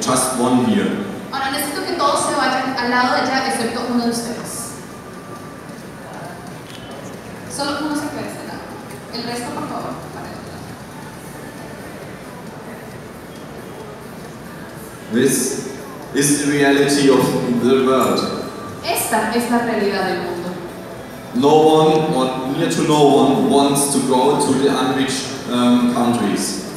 just one here. This is the reality of the world. Esta es la realidad del mundo. No one, or near to no one, wants to go to the unreached um, countries.